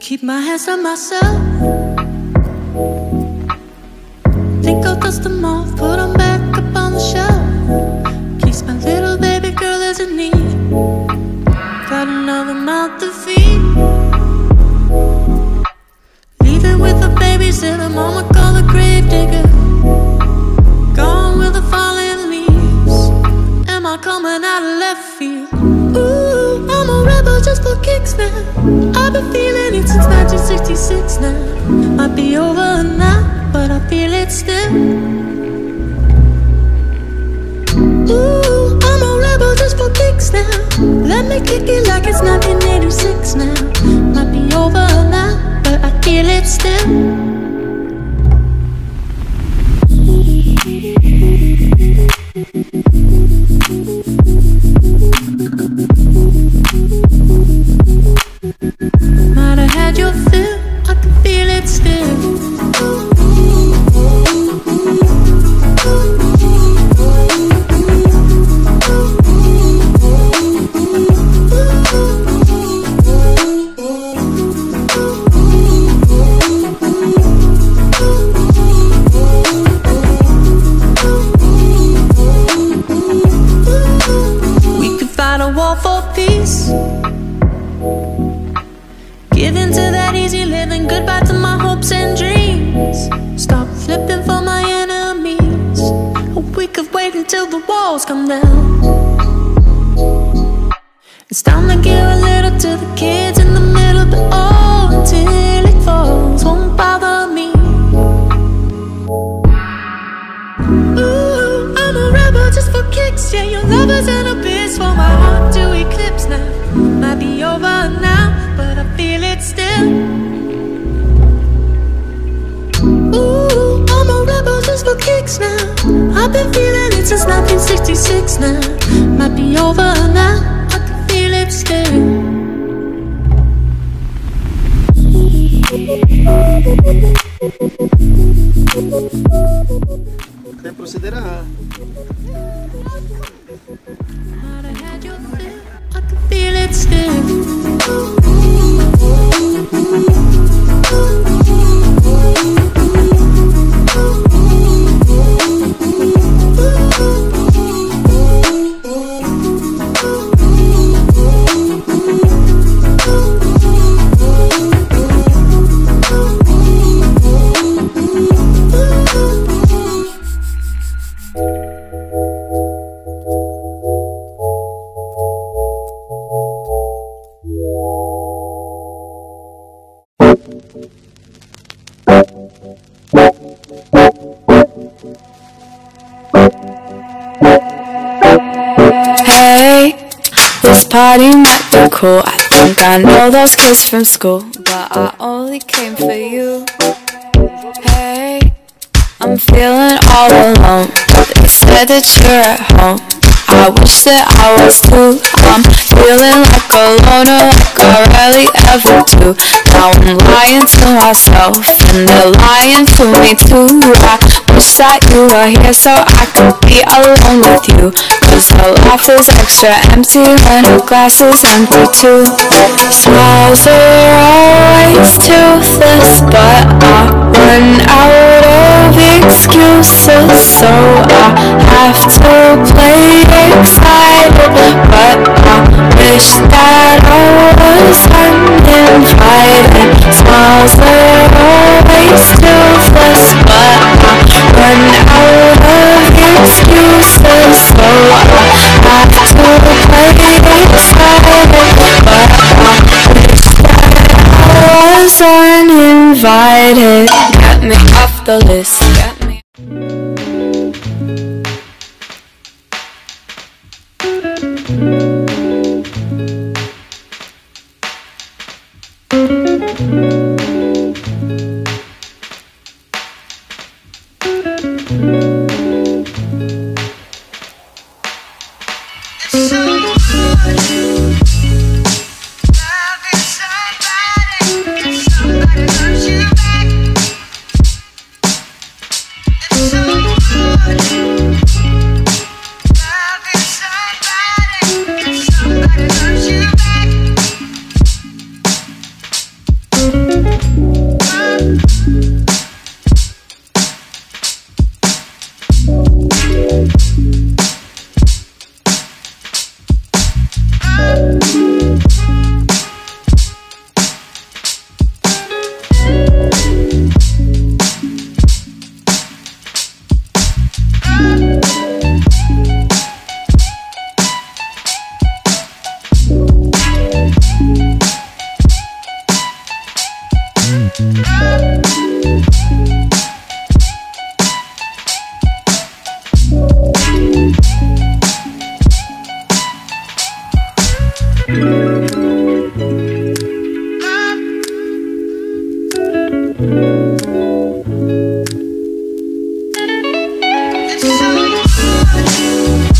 Keep my hands on myself. Think I'll dust them off, put them back up on the shelf. Keeps my little baby girl as in need. Got another mouth to feed. Leaving with the babysitter, mama call the I've been feeling it since 1966 now. Might be over now, but I feel it still. Ooh, I'm a rebel just for kicks now. Let me kick it like it's 1986 now. Might be over now, but I feel it still. Give in to that easy living, goodbye to my hopes and dreams. Stop flipping for my enemies. We could wait until the walls come down. It's time to give a little to the kids in the middle, but oh, until it falls, won't bother me. Ooh, I'm a rebel just for kicks. Yeah, your lover's an abyss for my heart to eclipse now. Might be over now, but It still. Ooh, I'm a rebel just for kicks now. I've been feeling it since 1966 now. Might be over this party might be cool. I think I know those kids from school, but I only came for you. Hey, I'm feeling all alone. They said that you're at home. I wish that I was too. I'm feeling like a loner, like I rarely ever do. Now I'm lying to myself, and they're lying to me too. I wish that you were here so I could be alone with you. Cause her life is extra empty when her glass is empty too. Smiles are always toothless, but I run out of excuses, so uninvited. Get me off the list. It's so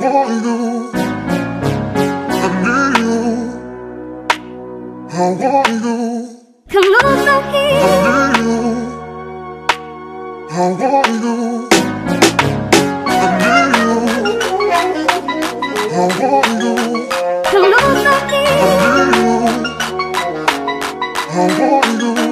want you. I need you. I want you. Come over here. I need you. I want you. I need you. I want you. Come over here. I need you. I want you.